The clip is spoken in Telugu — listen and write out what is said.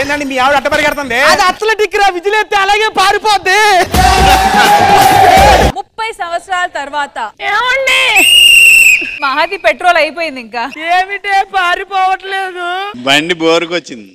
ఏంటండి మీ ఆవిడ అట్ట పరిగెడుతుంది అది అట్ల రా విజిలేస్తే అలాగే పారిపోద్ది. ముప్పై సంవత్సరాల తర్వాత. మహతి పెట్రోల్ అయిపోయింది ఇంకా. ఏమిటే పారిపోవట్లేదు? బండి బోరుకొచ్చింది.